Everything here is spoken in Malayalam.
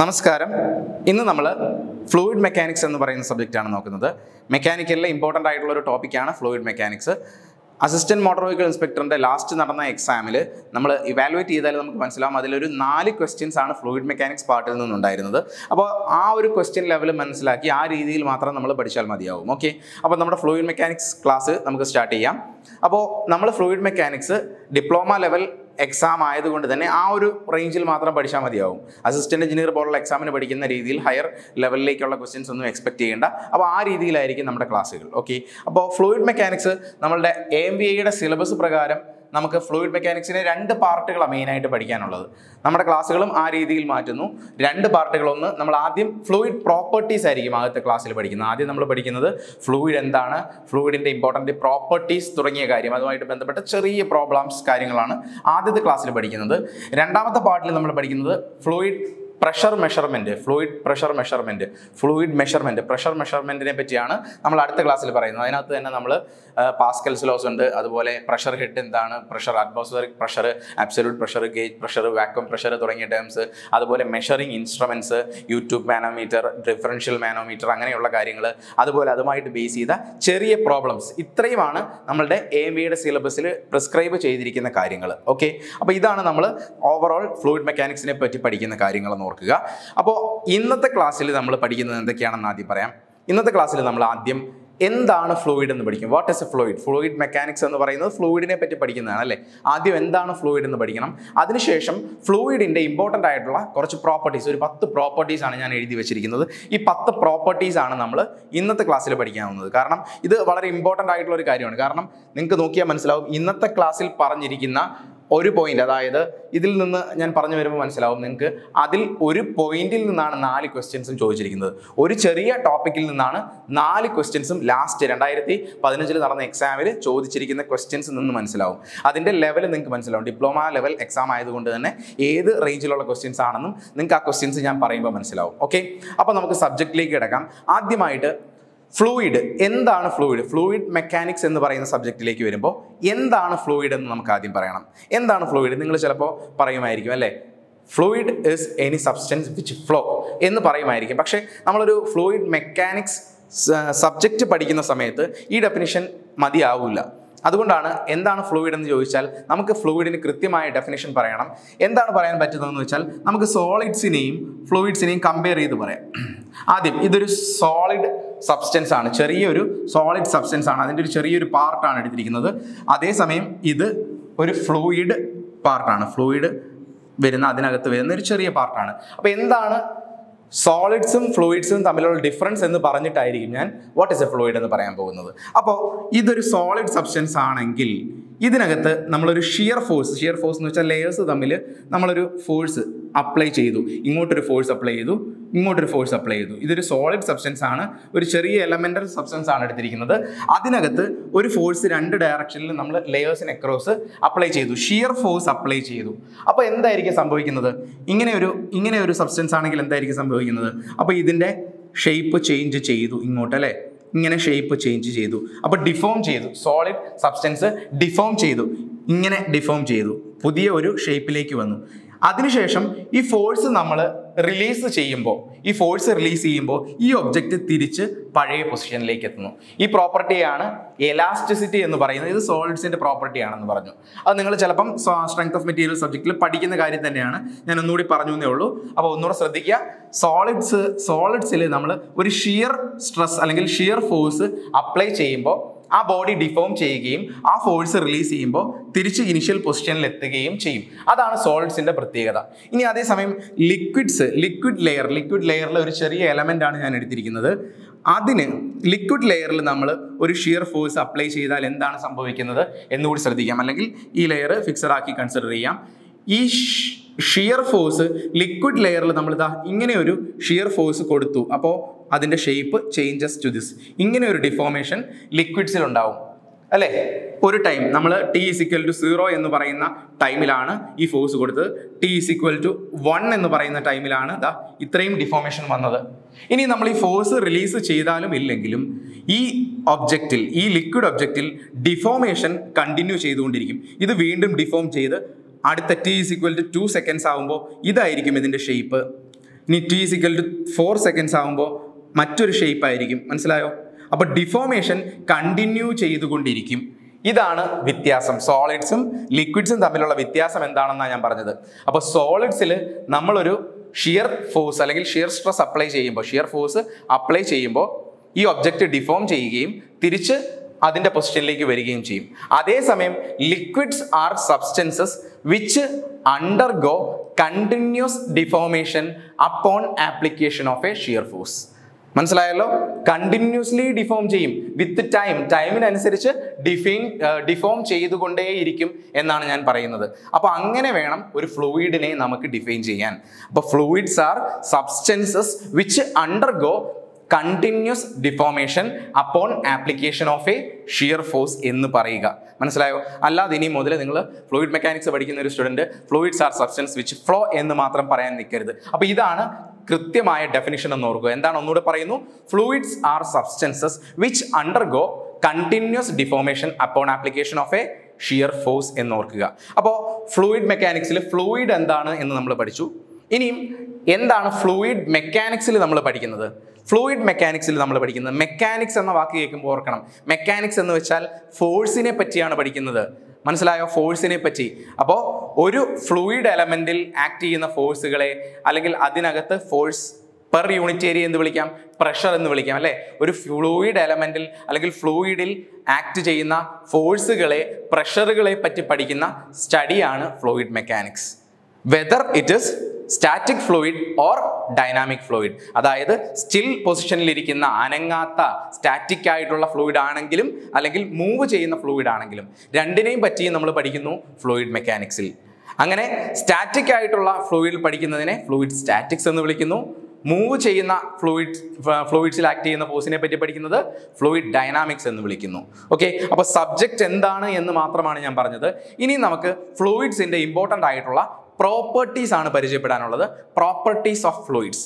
നമസ്കാരം. ഇന്ന് നമ്മൾ ഫ്ലൂയിഡ് മെക്കാനിക്സ് എന്ന് പറയുന്ന സബ്ജക്റ്റാണ് നോക്കുന്നത്. മെക്കാനിക്കലിലെ ഇമ്പോർട്ടന്റ് ആയിട്ടുള്ള ഒരു ടോപ്പിക്കാണ് fluid mechanics assistant motor vehicle ഇൻസ്പെക്ടറിന്റെ last നടന്ന എക്സാമിൽ നമ്മൾ ഇവാലുവേറ്റ് ചെയ്താൽ നമുക്ക് മനസ്സിലാവും അതിലൊരു നാല് ക്വസ്റ്റ്യൻസ് ആണ് ഫ്ലൂയിഡ് മെക്കാനിക്സ് പാർട്ടിൽ നിന്നുണ്ടായിരുന്നത്. അപ്പോൾ ആ ഒരു ക്വസ്റ്റ്യൻ ലെവൽ മനസ്സിലാക്കി ആ രീതിയിൽ മാത്രം നമ്മൾ പഠിച്ചാൽ മതിയാവും. ഓക്കെ അപ്പോൾ നമ്മുടെ ഫ്ലൂയിഡ് മെക്കാനിക്സ് ക്ലാസ് നമുക്ക് സ്റ്റാർട്ട് ചെയ്യാം. അപ്പോൾ നമ്മൾ fluid mechanics diploma level exam ആയതുകൊണ്ട് തന്നെ ആ ഒരു റേഞ്ചിൽ മാത്രം പഠിച്ചാൽ മതിയാവും. അസിസ്റ്റന്റ് എഞ്ചിനീയർ പോലുള്ള എക്സാമിന് പഠിക്കുന്ന രീതിയിൽ ഹയർ ലെവലിലേക്കുള്ള ക്വസ്റ്റ്യൻസ് ഒന്നും എക്സ്പെക്ട് ചെയ്യേണ്ട. അപ്പോൾ ആ രീതിയിലായിരിക്കും നമ്മുടെ ക്ലാസ്സുകൾ ഓക്കെ അപ്പോൾ ഫ്ലൂയിഡ് മെക്കാനിക്സ് നമ്മളുടെ എ ബി എയുടെ സിലബസ് പ്രകാരം നമുക്ക് ഫ്ലൂയിഡ് മെക്കാനിക്സിനെ രണ്ട് പാർട്ടുകളാണ് മെയിനായിട്ട് പഠിക്കാനുള്ളത്. നമ്മുടെ ക്ലാസ്സുകളും ആ രീതിയിൽ മാറ്റുന്നു. രണ്ട് പാർട്ടുകളൊന്ന് നമ്മൾ ആദ്യം ഫ്ലൂയിഡ് പ്രോപ്പർട്ടീസ് ആയിരിക്കും ആദ്യത്തെ ക്ലാസ്സിൽ പഠിക്കുന്നത്. ആദ്യം നമ്മൾ പഠിക്കുന്നത് ഫ്ലൂയിഡ് എന്താണ് ഫ്ലൂയിഡിന്റെ ഇമ്പോർട്ടന്റ് പ്രോപ്പർട്ടീസ് തുടങ്ങിയ കാര്യം. അതുമായിട്ട് ബന്ധപ്പെട്ട ചെറിയ പ്രോബ്ലംസ് കാര്യങ്ങളാണ് ആദ്യത്തെ ക്ലാസ്സിൽ പഠിക്കുന്നത്. രണ്ടാമത്തെ പാർട്ടിൽ നമ്മൾ പഠിക്കുന്നത് fluid pressure measurement fluid pressure measurement fluid measurement pressure മെഷർമെന്റിനെ പറ്റിയാണ് നമ്മൾ അടുത്ത ക്ലാസ്സിൽ പറയുന്നത്. അതിനകത്ത് തന്നെ നമ്മൾ പാസ്കൽസ് ലോസ് ഉണ്ട്. അതുപോലെ പ്രഷർ ഹെഡ് എന്താണ്? Pressure atmospheric pressure absolute pressure gauge pressure vacuum pressure തുടങ്ങിയ ടേംസ് അതുപോലെ measuring instruments U tube manometer differential manometer അങ്ങനെയുള്ള കാര്യങ്ങൾ. അതുപോലെ അതുമായിട്ട് ബേസ് ചെയ്ത ചെറിയ പ്രോബ്ലംസ് ഇത്രയുമാണ് നമ്മളുടെ എ എം വിയുടെ സിലബസിൽ പ്രിസ്ക്രൈബ് ചെയ്തിരിക്കുന്ന കാര്യങ്ങൾ. ഓക്കെ അപ്പോൾ ഇതാണ് നമ്മൾ ഓവറോൾ ഫ്ലൂയിഡ് മെക്കാനിക്സിനെ പറ്റി പഠിക്കുന്ന കാര്യങ്ങളെന്ന് ഓർക്കുക. അപ്പോൾ ഇന്നത്തെ ക്ലാസ്സിൽ നമ്മൾ പഠിക്കുന്നത് എന്തൊക്കെയാണെന്ന് ആദ്യം പറയാം. ഇന്നത്തെ ക്ലാസ്സിൽ നമ്മൾ ആദ്യം എന്താണ് ഫ്ലൂയിഡ് എന്ന് പഠിക്കും. What is a fluid fluid mechanics എന്ന് പറയുന്നത് ഫ്ലൂയിഡിനെ പറ്റി പഠിക്കുന്നതാണ് അല്ലേ? ആദ്യം എന്താണ് ഫ്ലൂയിഡ് എന്ന് പഠിക്കണം. അതിനുശേഷം ഫ്ലൂയിഡിന്റെ ഇമ്പോർട്ടന്റ് ആയിട്ടുള്ള കുറച്ച് പ്രോപ്പർട്ടീസ് ഒരു പത്ത് പ്രോപ്പർട്ടീസ് ആണ് ഞാൻ എഴുതി വെച്ചിരിക്കുന്നത്. ഈ പത്ത് പ്രോപ്പർട്ടീസ് ആണ് നമ്മൾ ഇന്നത്തെ ക്ലാസ്സിൽ പഠിക്കാവുന്നത് കാരണം ഇത് വളരെ ഇമ്പോർട്ടന്റ് ആയിട്ടുള്ള ഒരു കാര്യമാണ്. കാരണം നിങ്ങൾക്ക് നോക്കിയാൽ മനസ്സിലാവും ഇന്നത്തെ ക്ലാസ്സിൽ പറഞ്ഞിരിക്കുന്ന ഒരു പോയിന്റ് അതായത് ഇതിൽ നിന്ന് ഞാൻ പറഞ്ഞു വരുമ്പോൾ മനസ്സിലാവും നിങ്ങൾക്ക്. അതിൽ ഒരു പോയിന്റിൽ നിന്നാണ് നാല് ക്വസ്റ്റ്യൻസും ചോദിച്ചിരിക്കുന്നത്. ഒരു ചെറിയ ടോപ്പിക്കിൽ നിന്നാണ് നാല് ക്വസ്റ്റ്യൻസും ലാസ്റ്റ് രണ്ടായിരത്തി പതിനഞ്ചിൽ നടന്ന എക്സാമിൽ ചോദിച്ചിരിക്കുന്ന ക്വസ്റ്റ്യൻസ് നിന്ന് മനസ്സിലാവും. അതിന്റെ ലെവൽ നിങ്ങൾക്ക് മനസ്സിലാവും. ഡിപ്ലോമ ലെവൽ എക്സാം ആയതുകൊണ്ട് തന്നെ ഏത് റേഞ്ചിലുള്ള ക്വസ്റ്റ്യൻസ് ആണെന്നും നിങ്ങൾക്ക് ആ ക്വസ്റ്റ്യൻസ് ഞാൻ പറയുമ്പോൾ മനസ്സിലാവും. ഓക്കെ അപ്പോൾ നമുക്ക് സബ്ജക്റ്റിലേക്ക് കിടക്കാം. ആദ്യമായിട്ട് ഫ്ലൂയിഡ് എന്താണ് ഫ്ലൂയിഡ് ഫ്ലൂയിഡ് മെക്കാനിക്സ് എന്ന് പറയുന്ന സബ്ജക്റ്റിലേക്ക് വരുമ്പോൾ എന്താണ് ഫ്ലൂയിഡ് എന്ന് നമുക്ക് ആദ്യം പറയണം. എന്താണ് ഫ്ലൂയിഡ് നിങ്ങൾ ചിലപ്പോൾ പറയുമായിരിക്കും അല്ലേ? Fluid is any substance which flow എന്ന് പറയുമായിരിക്കും. പക്ഷേ നമ്മളൊരു ഫ്ലൂയിഡ് മെക്കാനിക്സ് സബ്ജക്റ്റ് പഠിക്കുന്ന സമയത്ത് ഈ ഡെഫിനിഷൻ മതിയാവില്ല. അതുകൊണ്ടാണ് എന്താണ് ഫ്ലൂയിഡ് എന്ന് ചോദിച്ചാൽ നമുക്ക് ഫ്ലൂയിഡിന് കൃത്യമായ ഡെഫിനേഷൻ പറയണം. എന്താണ് പറയാൻ പറ്റുന്നതെന്ന് വെച്ചാൽ നമുക്ക് സോളിഡ്സിനെയും ഫ്ലൂയിഡ്സിനെയും കമ്പയർ ചെയ്ത് പറയാം. ആദ്യം ഇതൊരു സോളിഡ് സബ്സ്റ്റൻസ് ആണ്. ചെറിയൊരു സോളിഡ് സബ്സ്റ്റൻസ് ആണ്. അതിന്റെ ഒരു ചെറിയൊരു പാർട്ടാണ് എടുത്തിരിക്കുന്നത്. അതേസമയം ഇത് ഒരു ഫ്ലൂയിഡ് പാർട്ടാണ് ഫ്ലൂയിഡ് വരുന്ന അതിനകത്ത് വരുന്ന ഒരു ചെറിയ പാർട്ടാണ് അപ്പോൾ എന്താണ് സോളിഡ്സും ഫ്ലൂയിഡ്സും തമ്മിലുള്ള ഡിഫറൻസ് എന്ന് പറഞ്ഞിട്ടായിരിക്കും ഞാൻ വാട്ട് ഇസ് എ ഫ്ലൂയിഡ് എന്ന് പറയാൻ പോകുന്നത്. അപ്പോൾ ഇതൊരു സോളിഡ് സബ്സ്റ്റൻസ് ആണെങ്കിൽ ഇതിനകത്ത് നമ്മളൊരു ഷിയർ ഫോഴ്സ് ഷിയർ ഫോഴ്സ് എന്ന് വെച്ചാൽ ലെയേഴ്സ് തമ്മിൽ നമ്മളൊരു ഫോഴ്സ് അപ്ലൈ ചെയ്തു. ഇങ്ങോട്ടൊരു ഫോഴ്സ് അപ്ലൈ ചെയ്തു ഇങ്ങോട്ടൊരു ഫോഴ്സ് അപ്ലൈ ചെയ്തു. ഇതൊരു സോളിഡ് സബ്സ്റ്റൻസ് ആണ്. ഒരു ചെറിയ എലമെന്റൽ സബ്സ്റ്റൻസ് ആണ് എടുത്തിരിക്കുന്നത്. അതിനകത്ത് ഒരു ഫോഴ്സ് രണ്ട് ഡയറക്ഷനിൽ നമ്മൾ ലെയേഴ്സിന് അക്രോസ് അപ്ലൈ ചെയ്തു. ഷിയർ ഫോഴ്സ് അപ്ലൈ ചെയ്തു. അപ്പോൾ എന്തായിരിക്കും സംഭവിക്കുന്നത്? ഇങ്ങനെ ഒരു ഇങ്ങനെ ഒരു സബ്സ്റ്റൻസ് ആണെങ്കിൽ എന്തായിരിക്കും സംഭവിക്കുന്നത്? അപ്പോൾ ഇതിന്റെ ഷേപ്പ് ചേഞ്ച് ചെയ്തു ഇങ്ങോട്ട് അല്ലേ? ഇങ്ങനെ ഷേപ്പ് ചേഞ്ച് ചെയ്തു. അപ്പോൾ ഡിഫോം ചെയ്തു. സോളിഡ് സബ്സ്റ്റൻസ് ഡിഫോം ചെയ്തു. ഇങ്ങനെ ഡിഫോം ചെയ്തു. പുതിയ ഒരു ഷേപ്പിലേക്ക് വന്നു. അതിനുശേഷം ഈ ഫോഴ്സ് നമ്മൾ റിലീസ് ചെയ്യുമ്പോൾ ഈ ഫോഴ്സ് റിലീസ് ചെയ്യുമ്പോൾ ഈ ഒബ്ജക്റ്റ് തിരിച്ച് പഴയ പൊസിഷനിലേക്ക് എത്തുന്നു. ഈ പ്രോപ്പർട്ടിയാണ് എലാസ്റ്റിസിറ്റി എന്ന് പറയുന്നത്. ഇത് സോളിഡ്സിന്റെ പ്രോപ്പർട്ടി ആണെന്ന് പറഞ്ഞു. അത് നിങ്ങൾ ചിലപ്പം സ്ട്രെങ്ത് ഓഫ് മെറ്റീരിയൽ സബ്ജക്റ്റിൽ പഠിക്കുന്ന കാര്യം തന്നെയാണ്. ഞാൻ ഒന്നുകൂടി പറഞ്ഞു എന്നേ ഉള്ളൂ. അപ്പോൾ ഒന്നുകൂടെ ശ്രദ്ധിക്കുക. സോളിഡ്സ് സോളിഡ്സിൽ നമ്മൾ ഒരു ഷിയർ സ്ട്രെസ് അല്ലെങ്കിൽ ഷിയർ ഫോഴ്സ് അപ്ലൈ ചെയ്യുമ്പോൾ ആ ബോഡി ഡിഫോം ചെയ്യുകയും ആ ഫോഴ്സ് റിലീസ് ചെയ്യുമ്പോൾ തിരിച്ച് ഇനിഷ്യൽ പൊസിഷനിൽ എത്തുകയും ചെയ്യും. അതാണ് സോൾട്സിന്റെ പ്രത്യേകത. ഇനി അതേസമയം ലിക്വിഡ്സ് ലിക്വിഡ് ലെയർ ലിക്വിഡ് ലെയറിലെ ഒരു ചെറിയ എലമെന്റ് ആണ് ഞാൻ എടുത്തിരിക്കുന്നത്. അതിന് ലിക്വിഡ് ലെയറിൽ നമ്മൾ ഒരു ഷിയർ ഫോഴ്സ് അപ്ലൈ ചെയ്താൽ എന്താണ് സംഭവിക്കുന്നത്? എന്നുകൂടി ശ്രദ്ധിക്കാം. അല്ലെങ്കിൽ ഈ ലെയർ ഫിക്സഡ് ആക്കി കൺസിഡർ ചെയ്യാം. ഈ ഷിയർ ഫോഴ്സ് ലിക്വിഡ് ലെയറിൽ നമ്മൾ ഇതാ ഇങ്ങനെ ഒരു ഷിയർ ഫോഴ്സ് കൊടുത്തു. അപ്പോൾ അതിന്റെ ഷേപ്പ് ചേഞ്ചസ് ടു ദിസ് ഇങ്ങനെ ഒരു ഡിഫോർമേഷൻ ലിക്വിഡ്സിൽ ഉണ്ടാവും. അല്ലേ? ഒരു ടൈം നമ്മൾ ടി ഇസ് ടു സീറോ എന്ന് പറയുന്ന ടൈമിലാണ് ഈ ഫോഴ്സ് കൊടുത്തത്. ടി ഇസ് ടു വൺ എന്ന് പറയുന്ന ടൈമിലാണ് ദാ ഇത്രയും ഡിഫോർമേഷൻ വന്നത്. ഇനി നമ്മൾ ഈ ഫോഴ്സ് റിലീസ് ചെയ്താലും ഇല്ലെങ്കിലും ഈ ഒബ്ജക്റ്റിൽ ഈ ലിക്വിഡ് ഒബ്ജക്റ്റിൽ ഡിഫോർമേഷൻ കണ്ടിന്യൂ ചെയ്തുകൊണ്ടിരിക്കും. ഇത് വീണ്ടും ഡിഫോം ചെയ്ത് അടുത്ത T is equal to two seconds ആകുമ്പോൾ ഇതായിരിക്കും ഇതിന്റെ ഷേപ്പ് ഇനി T is equal to four seconds ആകുമ്പോൾ മറ്റൊരു ഷേപ്പ് ആയിരിക്കും. മനസ്സിലായോ? അപ്പോൾ ഡിഫോമേഷൻ കണ്ടിന്യൂ ചെയ്തുകൊണ്ടിരിക്കും. ഇതാണ് വ്യത്യാസം. സോളിഡ്സും ലിക്വിഡ്സും തമ്മിലുള്ള വ്യത്യാസം എന്താണെന്നാണ് ഞാൻ പറഞ്ഞത്. അപ്പോൾ സോളിഡ്സിൽ നമ്മളൊരു ഷിയർ ഫോഴ്സ് അല്ലെങ്കിൽ ഷിയർ സ്ട്രെസ് അപ്ലൈ ചെയ്യുമ്പോൾ ഷിയർ ഫോഴ്സ് അപ്ലൈ ചെയ്യുമ്പോൾ ഈ ഒബ്ജക്റ്റ് ഡിഫോം ചെയ്യുകയും തിരിച്ച് അതിന്റെ പൊസിഷനിലേക്ക് വരികയും ചെയ്യും. അതേസമയം liquids are substances which undergo continuous deformation upon application of a shear force മനസ്സിലായല്ലോ? കണ്ടിന്യൂസ്ലി ഡിഫോം ചെയ്യും. വിത്ത് ടൈം ടൈമിനനുസരിച്ച് ഡിഫൈൻ ഡിഫോം ചെയ്തുകൊണ്ടേയിരിക്കും എന്നാണ് ഞാൻ പറയുന്നത്. അപ്പോൾ അങ്ങനെ വേണം ഒരു ഫ്ലൂയിഡിനെ നമുക്ക് ഡിഫൈൻ ചെയ്യാൻ. അപ്പോൾ fluids are substances which undergo continuous deformation upon application of a shear force എന്ന് പറയുക. മനസ്സിലായോ? അല്ലാതെ ഇനി മുതൽ നിങ്ങൾ ഫ്ലൂയിഡ് മെക്കാനിക്സ് പഠിക്കുന്ന ഒരു student fluids are substance which flow എന്ന് മാത്രം പറയാൻ നിൽക്കരുത് അപ്പോൾ ഇതാണ് കൃത്യമായ ഡെഫിനിഷൻ എന്ന് ഓർക്കുക. എന്താണ് ഒന്നുകൂടെ പറയുന്നു? Fluids are substances which undergo continuous deformation upon application of a shear force എന്ന് ഓർക്കുക. അപ്പോൾ ഫ്ലൂയിഡ് മെക്കാനിക്സിൽ ഫ്ലൂയിഡ് എന്താണ് എന്ന് നമ്മൾ പഠിച്ചു. ഇനിയും എന്താണ് ഫ്ലൂയിഡ് മെക്കാനിക്സിൽ നമ്മൾ പഠിക്കുന്നത്? ഫ്ലൂയിഡ് മെക്കാനിക്സിൽ നമ്മൾ പഠിക്കുന്നത് മെക്കാനിക്സ് എന്ന വാക്ക് കേൾക്കുമ്പോൾ ഓർക്കണം. മെക്കാനിക്സ് എന്ന് വെച്ചാൽ ഫോഴ്സിനെ പറ്റിയാണ് പഠിക്കുന്നത്. മനസ്സിലായോ? ഫോഴ്സിനെ പറ്റി. അപ്പോൾ ഒരു ഫ്ലൂയിഡ് എലമെന്റിൽ ആക്ട് ചെയ്യുന്ന ഫോഴ്സുകളെ അല്ലെങ്കിൽ അതിനകത്ത് ഫോഴ്സ് പെർ യൂണിറ്റ് ഏരിയ എന്ന് വിളിക്കാം പ്രഷർ എന്ന് വിളിക്കാം അല്ലേ? ഒരു ഫ്ലൂയിഡ് എലമെന്റിൽ അല്ലെങ്കിൽ ഫ്ലൂയിഡിൽ ആക്ട് ചെയ്യുന്ന ഫോഴ്സുകളെ പ്രഷറുകളെ പറ്റി പഠിക്കുന്ന സ്റ്റഡിയാണ് fluid mechanics whether it is static fluid or dynamic fluid അതായത് സ്റ്റിൽ പൊസിഷനിലിരിക്കുന്ന അനങ്ങാത്ത സ്റ്റാറ്റിക് ആയിട്ടുള്ള ഫ്ലൂയിഡ് ആണെങ്കിലും അല്ലെങ്കിൽ മൂവ് ചെയ്യുന്ന ഫ്ലൂയിഡ് ആണെങ്കിലും രണ്ടിനെയും പറ്റിയും നമ്മൾ പഠിക്കുന്നു ഫ്ലൂയിഡ് മെക്കാനിക്സിൽ അങ്ങനെ സ്റ്റാറ്റിക് ആയിട്ടുള്ള ഫ്ലൂയിഡ് പഠിക്കുന്നതിനെ ഫ്ലൂയിഡ് സ്റ്റാറ്റിക്സ് എന്ന് വിളിക്കുന്നു. മൂവ് ചെയ്യുന്ന ഫ്ലൂയിഡ് ഫ്ലൂയിഡ്സിൽ ആക്ട് ചെയ്യുന്ന ഫോഴ്സിനെ പറ്റി പഠിക്കുന്നത് ഫ്ലൂയിഡ് ഡൈനാമിക്സ് എന്ന് വിളിക്കുന്നു. ഓക്കെ അപ്പോൾ സബ്ജക്റ്റ് എന്താണ് എന്ന് മാത്രമാണ് ഞാൻ പറഞ്ഞത്. ഇനി നമുക്ക് ഫ്ലൂയിഡ്സിന്റെ ഇമ്പോർട്ടന്റ് ആയിട്ടുള്ള പ്രോപ്പർട്ടീസ് ആണ് പരിചയപ്പെടാനുള്ളത്. Properties of fluids